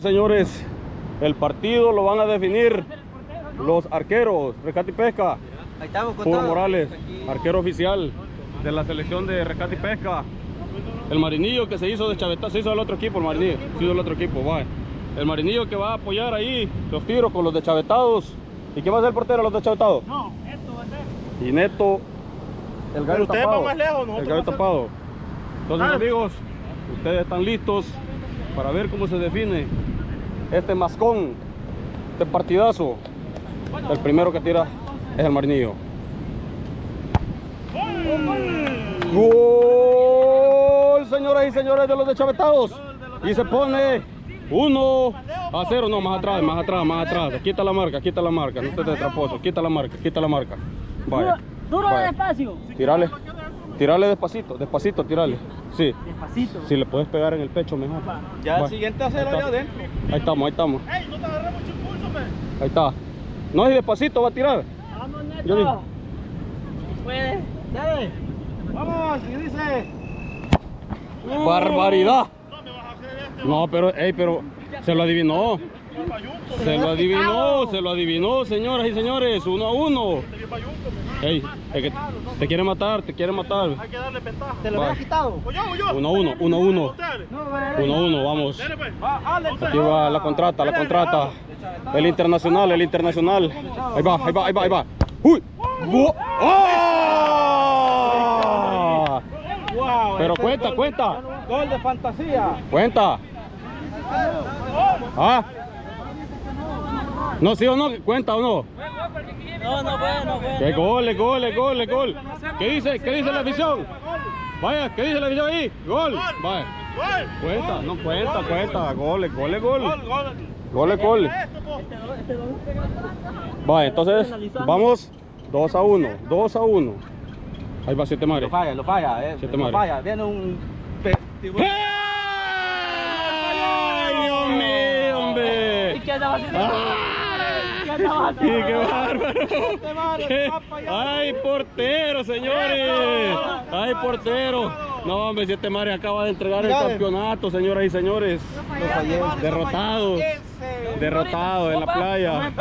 Señores, el partido lo van a definir los arqueros, Rescate y Pesca. Ahí estamos con Puro. Morales, arquero oficial de la selección de Rescate y Pesca. El Marinillo que se hizo de Chaveta, se hizo del otro equipo, el Marinillo, se hizo del otro equipo, va. El Marinillo que va a apoyar ahí los tiros con los deschavetados. ¿Y quién va a ser el portero de los deschavetados? No, esto va a ser. Y Neto, el gallo ustedes tapado. van más lejos, el gallo tapado. Entonces, amigos, ustedes están listos para ver cómo se define este mascón, este partidazo. El primero que tira es el Marinillo. Gol, señoras y señores de los deschavetados. Y se pone 1 a 0. No, más atrás, más atrás, más atrás. Quita la marca, quita la marca. No estés de traposo. Quita la marca, quita la marca. Vaya. Duro vaya. despacio. Tirale. Tirale despacito, despacito, tirale. Sí. Despacito. Si le puedes pegar en el pecho, mejor. Ya el siguiente está. allá adentro. Ahí estamos, ahí estamos. ¡Ey, no te agarré mucho impulso, pe! Ahí está. No, y despacito va a tirar. Vamos, Yo. Neto. Puede. Dale. Vamos, y dice. Barbaridad. No me vas a hacer este No, pero, ey, pero se lo adivinó. Se lo adivinó, se lo adivinó, señoras y señores. Uno a uno. Te. Ey, es que te quiere matar, te quiere matar. Hay que darle ventaja. Te lo Va. había quitado. Voy yo. Uno a uno, uno a uno. Uno a uno, vamos. Pues. Alex. Aquí va la contrata, la contrata. El internacional, el internacional. Ahí va, ahí va, ahí va, ahí va. ¡Uy! ¡Go- ¡Oh! Wow, Pero cuenta, cuenta. Gol de fantasía. Cuenta. ¿Ah? No, sí o no, cuenta o no. No, no puede, no puede. Que gol, gol, gol, gol. ¿Qué dice? ¿Qué dice la afición? Vaya, ¿qué dice la afición ahí? Gol. Vaya. Gol. Cuenta, no cuenta, cuenta. Gol, gol, gol. Gol, gol. Vaya, entonces vamos 2 a 1, 2 a 1. Ahí va siete madres. Lo falla, lo falla. Eh. Siete lo madres. falla. Viene un. ¡Ay, Dios mío, hombre! ¿Y qué andaba haciendo? ¡Ah! ¡Ay, portero, señores! ¡Ay, portero! No, hombre, siete madres acaba de entregar el campeonato, señoras y señores. Derrotados. Derrotados en la playa.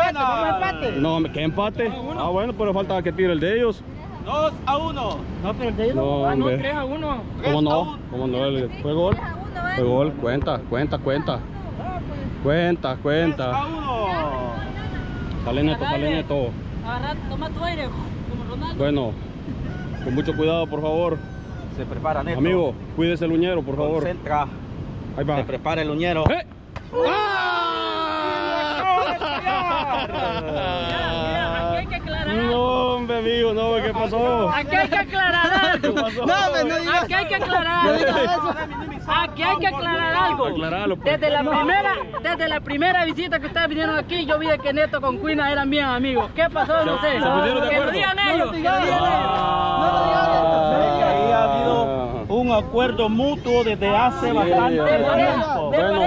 No, ¿qué empate? Ah, bueno, pero faltaba que tire el de ellos. 2 a 1. No, pero el de ellos No, no, no, hombre. 3 a 1. ¿Cómo no? ¿Cómo no? Fue gol. Fue gol. Cuenta, cuenta, cuenta. Cuenta, A cuenta. 1. Sale neto, sale neto. Agarra, toma tu aire, como Ronaldo. Bueno, con mucho cuidado, por favor. Se prepara Neto. Amigo, cuídese el uñero, por favor. Concentra. Ahí va. Se prepara el uñero. ¡Eh! Hay que aclarar. No, hombre, amigo, no, ¿qué pasó? Aquí hay que aclarar algo. ¿Qué pasó? No, pues, no digas. Aquí hay que aclarar algo. Aquí hay que aclarar algo. Aclaralo, pues. Desde la primera, desde la primera visita que ustedes vinieron aquí, yo vi de que Neto con Cuina eran bien amigos. ¿Qué pasó? No sé. ¿Se pusieron de Que lo digan ellos. que lo digan ellos. Ah. Ahí ha habido un acuerdo mutuo desde hace Sí, bastante ya. De pareja, tiempo. de Bueno,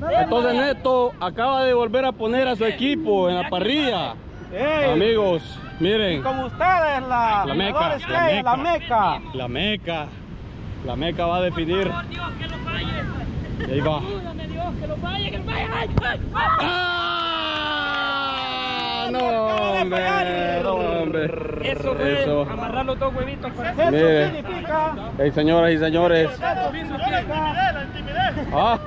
pareja. entonces Neto acaba de volver a poner a su equipo en la parrilla. Ey, Amigos, miren, Con ustedes, la, La meca, la estrella, la meca. la meca, la meca va a definir. Por Dios, que lo falle. Y ahí va. Ayúdame, Dios, que lo falle, que lo falle. Ay, ay, ay. ¡Ah! No, hombre, no, hombre. Eso fue Eso. amarrar los dos huevitos. para- Eso significa. Ey, señoras y señores. La intimidé. Ah,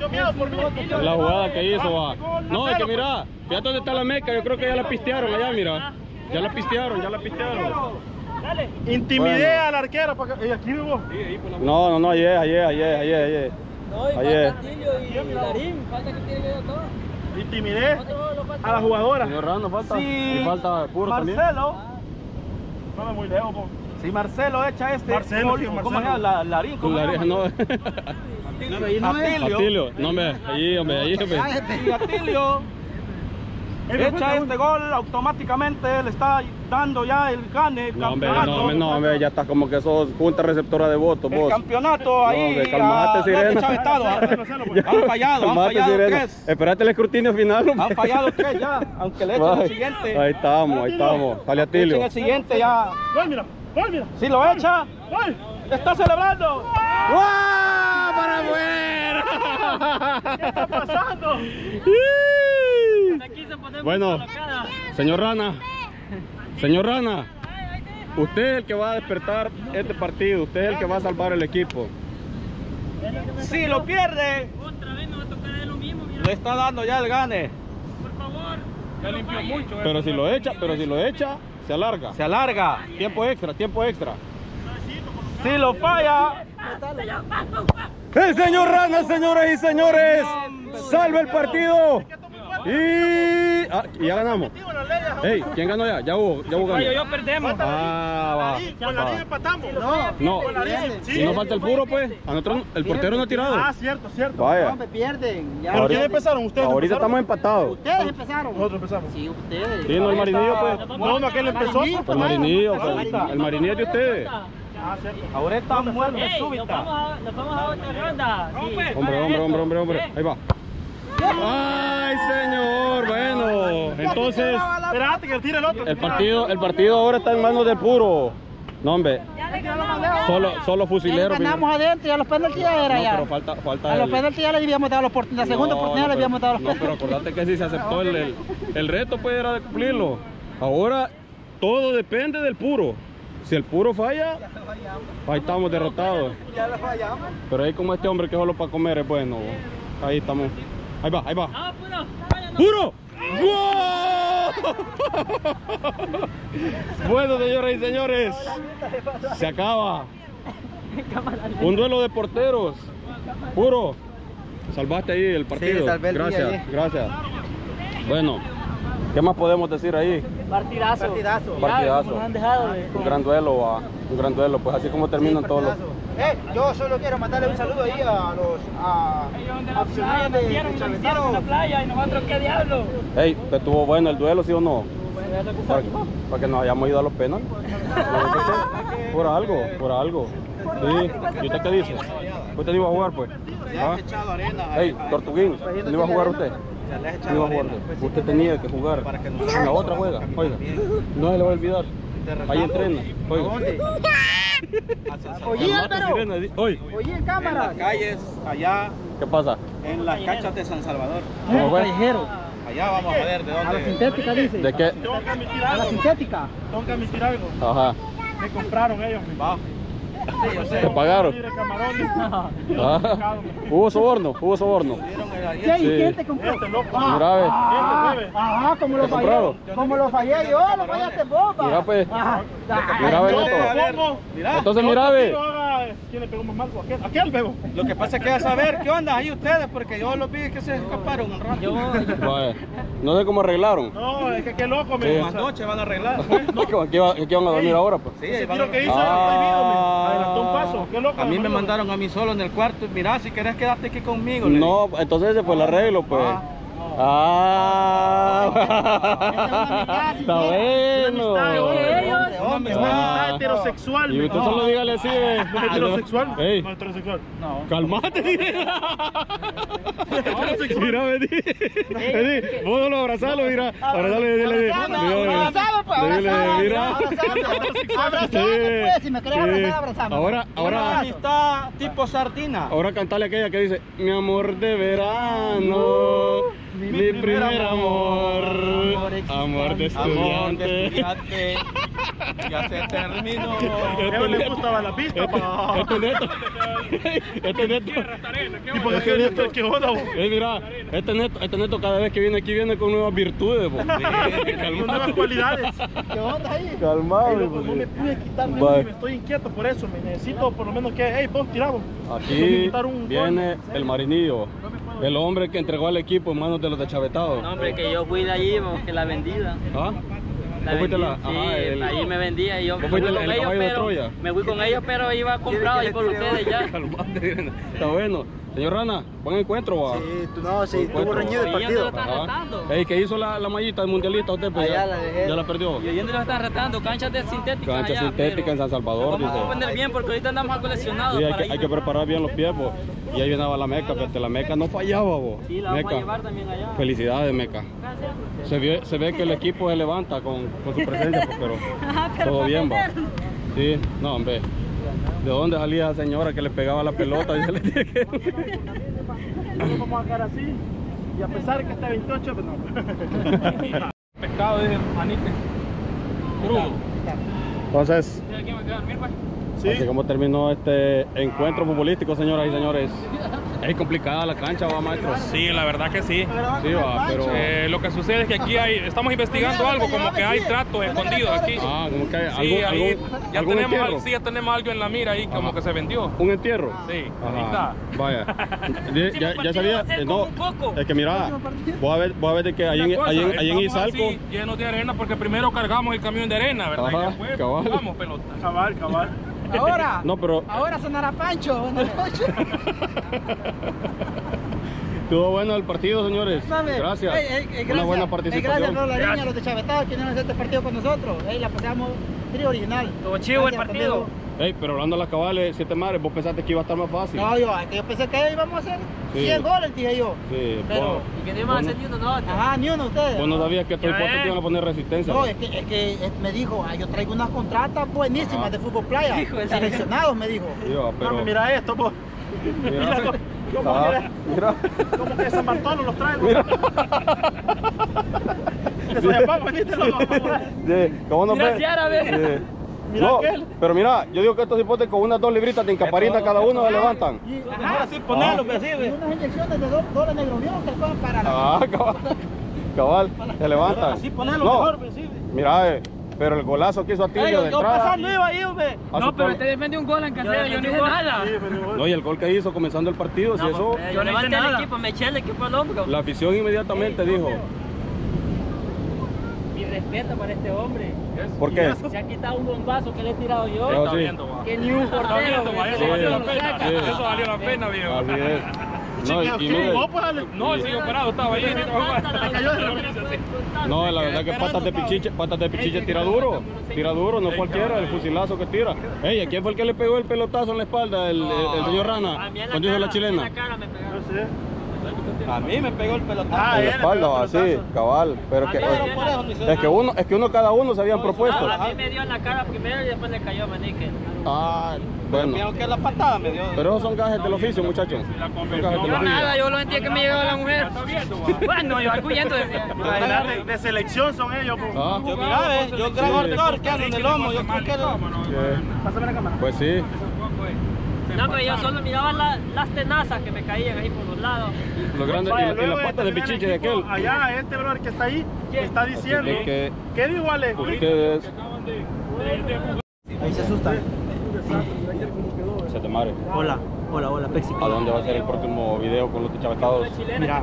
Es la jugada que hizo, va. No, es que mira, fíjate dónde está la meca. Yo creo que ya la pistearon allá, mira. Ya la pistearon, ya la pistearon. Dale. Intimidé Bueno. al arquero para que. Y aquí vivo. No, no, no, ayer, ayer, ayer, ayer, ayer. No, y Ayer. y Larín. Falta que tiene que ver todo. Intimidé a la jugadora. Señor Rando, falta. Si Y falta puro también. Marcelo, No me muy lejos, po. si Marcelo echa este Marcelo, gol, sí, ¿cómo se Marcelo. llama? La, Larín, ¿cómo La se oreja, llama? no. Atilio. Atilio, no, hombre, allí, hombre, allí, hombre. Atilio echa este gol, automáticamente le está dando ya el gane, el No, hombre, campeonato. no, hombre, no, hombre, ya está como que sos junta receptora de votos, El vos. campeonato ahí. hombre, calmate, sirena. no, Chavetado, Han fallado, han fallado sirena. tres. Espérate el escrutinio final, hombre. Han fallado tres ya, aunque le echen el siguiente. Ahí estamos, ahí estamos. Sale Echen Atilio. el siguiente ya. Gol, mira. Gol, mira. Si lo echa, está celebrando. ¡Guau! ¡Para afuera! ¿Qué está pasando? Se Bueno. Señor Rana, señor Rana, usted es el que va a despertar este partido, usted es el que va a salvar el equipo. Si lo pierde, Otra vez me va a tocar lo mismo, mira, le está dando ya el gane. por favor. Ya limpió mucho. eh. Pero si lo echa, pero si lo echa, se alarga. Se alarga. Tiempo extra, tiempo extra. Si lo falla, El señor Rana, señoras y señores, salva el partido. Y, ah, y ya ganamos. Ey, ¿quién ganó ya? Ya hubo, ya hubo ganó. yo perdemos. Ah, va. Con la liga empatamos. No, Con la liga. Sí. y no falta el puro, pues. A nosotros, el portero no ha tirado. Ah, cierto, cierto. Vaya. pierden. Ya. ¿Pero quién empezaron? ¿Ustedes Ahorita estamos empatados. Ustedes empezaron. Nosotros empezamos. Sí, ustedes. Sí, no el marinillo, pues. No, no, aquel empezó. El marinillo, pues. El marinillo es de ustedes. Ah, cierto. ahorita muerte Ey, nos súbita. vamos a, nos vamos a otra ronda. Sí. Hombre, hombre, hombre, hombre, hombre. Ahí va. Ay, señor. Bueno, entonces Espérate que tire el otro. el partido, el partido ahora está en manos del puro. No, hombre. Solo, solo fusilero. Ganamos adentro y a los penaltis ya era No, ya. pero falta, falta A los penaltis ya les habíamos dado la oportunidad. La segunda No, oportunidad no, les habíamos dado los No, pero penaltis. acordate que si se aceptó el, el, el reto, pues era de cumplirlo. Ahora todo depende del puro. Si el puro falla, ahí estamos derrotados. Pero ahí como este hombre que solo para comer es bueno. Ahí estamos. Ahí va, ahí va. Ah, puro. No. Bueno, señoras y señores, se acaba. Un duelo de porteros. Puro, salvaste ahí el partido. salvé el día gracias, gracias. Bueno, ¿qué más podemos decir ahí? Partidazo. Partidazo. Partidazo. Nos han dejado de... Un gran duelo, ah, un gran duelo, pues así como terminan todos los. Eh, yo solo quiero mandarle un saludo ahí a los a, Ellos de la aficionados de, la playa y nosotros qué diablo. Hey, ¿te estuvo bueno el duelo, sí o no? Para, para que nos hayamos ido a los penales. Por algo, por algo. Sí, ¿y usted qué dice? ¿Usted no iba a jugar, pues? ¿Ah? Hey, Tortuguín, ¿no iba a jugar usted? A jugar usted. Usted tenía que jugar. En la otra juega, oiga. No se le va a olvidar. Ahí entrena, oiga. Oye, Calmate, pero. sirena, di- Oye, Oye, en cámara. calles allá ¿qué pasa? en las canchas de San Salvador. ¿Cómo fue? Allá vamos a ver de A la dónde. sintética dice. ¿De qué? Tengo que admitir A la algo. sintética. Tengo que admitir algo. Ajá. Me compraron ellos. Va. ¿Te pagaron? Ah, hubo soborno, hubo soborno. ¿Qué? ¿Y Sí. quién te compró? Loco. Mira, ve. Ah, Ajá, como lo ¿Te fallé. Como lo fallé yo, lo fallaste vos. Mira, pues. Mira, ve, te pongo. Mira, Entonces, mira, ve. ¿Quién le pegó más mal? Aquel, aquel pegó. lo que pasa es que a saber qué onda ahí ustedes, porque yo los vi que se escaparon un rato. No sé cómo arreglaron. No, es que qué loco, me. Sí. Más noche van a arreglar. Aquí, iba- aquí van a dormir ahora, pues. Sí, Ese tiro a que hizo era prohibido, me. Ah. Adelantó un paso. Qué loco. A mí me mandaron a mí solo en el cuarto. Mira, si querés quedarte aquí conmigo. le No, entonces ese fue el arreglo, pues. Ah, está bueno. Ah. una amistad heterosexual. Y usted solo dígale así, eh. ¿No es heterosexual? Ey, heterosexual. No. calmate. Heterosexual. Mira, vení. Vení, vos no lo abrazalo, mira. Abrazalo dile. Abrazado, pues, Dile, abrazado. mira. Abrazado, Sí, pues, si me querés abrazar, abrazame. Ahora, ahora, amistad tipo sardina. ahora cantale aquella que dice, mi amor de verano, mi, primer amor, amor de Amor de estudiante. estudiante. Ya se terminó. Él le gustaba la pista, Este, pa. este es neto. Este es neto. ¿Y por qué esto qué onda, vos? Eh, mira, este neto, este neto cada vez que viene aquí viene con nuevas virtudes. Con nuevas cualidades. ¿Qué onda ahí? Calmado. No me pude quitar, no, Vale. me estoy inquieto por eso. Me necesito por lo menos que, hey, vos tiramos. Aquí viene el marinillo, el hombre que entregó al equipo en manos de los deschavetados. No, hombre, que yo fui de allí, que la vendida. ¿Ah? La ¿Vos fuiste vendí, la- sí, ajá, el- ahí me vendía y yo ¿Vos me fuiste fui con el ellos, caballo de pero Troya? me fui con ellos, pero iba comprado ahí por ustedes ya. Está bueno. Señor Rana, buen encuentro, va. Sí, tú- no, sí, estuvo reñido el lo partido. Ey, ¿qué hizo la, la mallita del mundialista usted? Pues, Allá ya, la dejé. ya la perdió. Y oyendo lo están retando, canchas de sintéticas Cancha allá, sintética pero en San Salvador, Vamos dice. a poner bien porque ahorita andamos algo lesionados Sí, hay para que, hay ir. que preparar bien los pies, po. Y ahí venaba la meca, fíjate, la meca no fallaba, vos. Sí, la vamos a Meca. llevar también allá. Felicidades, meca. Se ve, se ve que el equipo se levanta con, con su presencia, pues, pero todo bien, va. Sí, no, hombre. ¿De dónde salía esa señora que le pegaba la pelota? Y se le tiene que- nosotros vamos a quedar así. Y a pesar que está 28, pues no. Pescado, dije, anique. Crudo. Entonces, Sí. así como terminó este encuentro futbolístico, señoras y señores. Es complicada la cancha, va maestro. Sí, la verdad que sí. Sí, va, pero. Eh, lo que sucede es que aquí hay, estamos investigando algo, como que hay tratos escondidos aquí. Ah, como que hay Sí, algún, ahí algún, ya, algún tenemos, entierro. sí, ya tenemos algo en la mira ahí, como Ajá. que se vendió. Un entierro. Sí, ahí Ajá. está. Vaya. Ya, ya, ya sabía. eh, no, es que mira, voy a ver, voy a ver de que ahí cosa, ahí en, ahí en Izalco. así, llenos de arena porque primero cargamos el camión de arena, ¿verdad? Ajá, y después cabal. jugamos pelota. Cabal, cabal. Ahora, No, pero ahora sonará Pancho. Buenas noches. estuvo bueno el partido, señores. Gracias. Ey, ey, ey, Una buena participación. gracias, Rolarín, a los de Chavetado que vinieron a hacer este partido con nosotros. La pasamos trío original. Estuvo chivo el Gracias, partido. Ey, pero hablando de las cabales, siete mares, vos pensaste que iba a estar más fácil. No, yo, yo pensé que íbamos a hacer Sí. 100 goles, dije yo. Sí, Pero- vos, Y que no iban a vos hacer ni uno, no. Ajá, ni uno de ustedes. Vos no sabías que estos ves. iban a poner resistencia. No, es que, es que me dijo, ah, yo traigo unas contratas buenísimas Ajá. de fútbol playa. Hijo Seleccionados, me dijo. Sí, va, No, pero. mira esto, pues. mira, Mira cómo- cómo Ah, que- mira. Como que San Bartolo los trae. Mira. Eso ya vamos, ¿viste? loco? ¿Cómo no ese árabe. Mira No, aquel. pero mira, yo digo que estos hipótesis con unas dos libritas de incaparina cada uno se levantan. Y, Ahora sí, ponelo, pues, así, y unas inyecciones de do- dólar negro que son para la... Ah, cabal. Cabal, se levantan. Así ponelo No, mejor, pues, sí. Mira, eh, pero el golazo que hizo Atilio yo, de yo entrada. pasando iba ahí, ve. a No, su pero gol. usted defendió un gol en casero, yo no hice nada. Sí, No, y el gol que hizo comenzando el partido, si eso, Yo Yo no el equipo, me eché el equipo al hombro. la afición inmediatamente dijo, Mi respeto para este hombre. ¿Por qué? Se ha quitado un bombazo que le he tirado yo. Yo Está sí. viendo, va. Que ni un Está portero. eso valió la pena. Eso valió la pena, viejo. Así es. No, y, y ¿qué mire, jugó, pues, dale? No, el señor parado estaba ahí. no, la verdad que patas de pichiche, patas de pichiche tira duro, tira duro, no cualquiera, el fusilazo que tira. Ey, ¿a quién fue el que le pegó el pelotazo en la espalda? El, el- el señor Rana, cuando hizo la chilena. No. A mí me pegó el pelotazo. Ah, En la espalda, así, cabal, pero que, A mí me dio por eso en ni la- se- es que uno, es que uno cada uno se habían propuesto. A mí me dio en la cara primero y después le cayó a Manique. Ah, Bueno. bueno, que la patada me dio. pero esos son gajes del oficio, muchachos. Yo nada, yo lo sentía que me llegaba la mujer. Bueno, yo arguyendo decía. De, de selección son ellos, pues. Ah, Yo mira, ve, yo grabo el tor que ando en el lomo, yo creo que que- Pásame la cámara. pues sí, No, pero yo solo miraba la- las tenazas que me caían ahí por los lados. Los grandes, y, Vaya, y patas de pichiche de aquel. Allá, este brother que está ahí, está diciendo. Es que ¿Qué dijo Ale? ustedes Ahí se asustan. se te mare. Hola, hola, hola, Pexi. ¿A dónde va a ser el próximo video con los chavetados? Mira,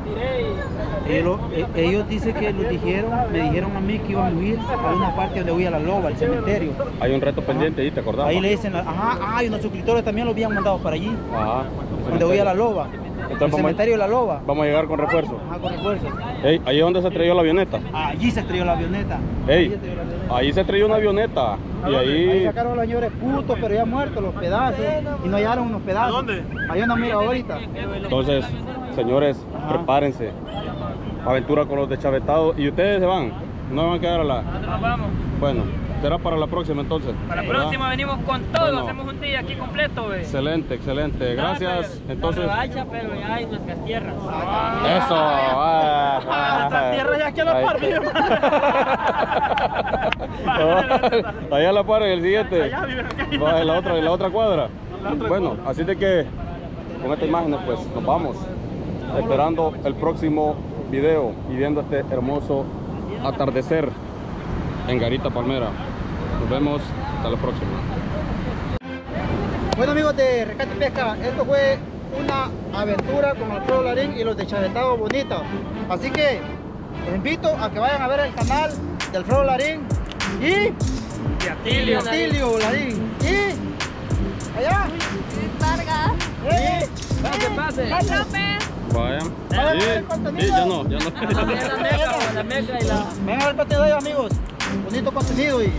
ellos, eh, ellos dicen que los dijeron, me dijeron a mí que iban a huir a una parte donde huía la loba, el cementerio. Hay un reto pendiente ahí, ¿te acordás? Ahí le dicen, ajá, ah, y unos suscriptores también lo habían mandado para allí, Ajá. donde huía la loba. El Entonces vamos, cementerio de la loba. vamos a llegar con refuerzo. Ajá, con refuerzo. Ey, ahí es donde se estrelló la avioneta. Allí se estrelló la avioneta. Allí Ey, se estrelló la avioneta. ahí se estrelló una avioneta. Y Ahí ahí, sacaron a los señores putos, pero ya muertos, los pedazos. Y no hallaron unos pedazos. ¿A dónde? Ahí anda, mira ahorita. entonces, señores, prepárense. Aventura con los deschavetados. ¿Y ustedes se van? ¿No van a quedar a la...? Nos vamos. Bueno, será para la próxima entonces. Para la próxima venimos con todo, Bueno. hacemos un día aquí completo, güey. Excelente, excelente. Gracias. Entonces, La pero ya hay nuestras tierras. eso. ah, nuestra tierra ya aquí a la ahí par, está. vive. Allá la par en el siguiente. Allá vive. Va en la otra, en la otra cuadra. Bueno, así de que con estas imágenes pues nos vamos esperando el próximo video y viendo este hermoso atardecer en Garita Palmera. Nos vemos hasta la próxima. Bueno amigos de Rescate y Pesca, esto fue una aventura con el Pro Larín y los de Chavetado Bonita. Así que los invito a que vayan a ver el canal del Fro Larín y De Atilio. de Atilio Larín. Y allá. Vargas. Y Pase, pase. López. Vaya. Vayan a ver el Sí, contenido. sí, ya no, ya no. La meca, la meca y la... Vengan a ver el de ellos amigos. Bonito contenido y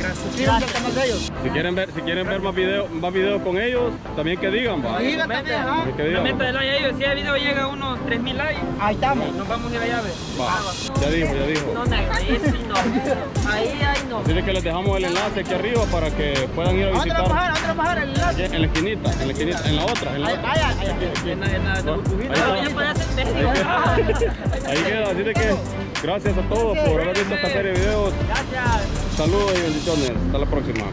Suscríbanse al canal de ellos. Si quieren ver, si quieren ver más videos, más videos con ellos, también que digan, va. Digan también, ¿ah? Que digan. like a ellos, si el video llega a unos 3000 likes, Ahí estamos. nos vamos a ir allá a ver. Va. Ya dijo, ya dijo. No, negro, ahí sí no. Ahí, ahí no. Así que les dejamos el enlace aquí arriba para que puedan ir a ¿A ¿Dónde lo vamos a visitar. dejar? ¿A ¿Dónde lo vamos a dejar el enlace? En la esquinita, en la esquinita, en la otra, en la Ahí, otra. En la- en la- queda, ahí queda, así de que gracias a todos por haber visto esta serie de videos. Gracias. Saludos y bendiciones. Hasta la próxima.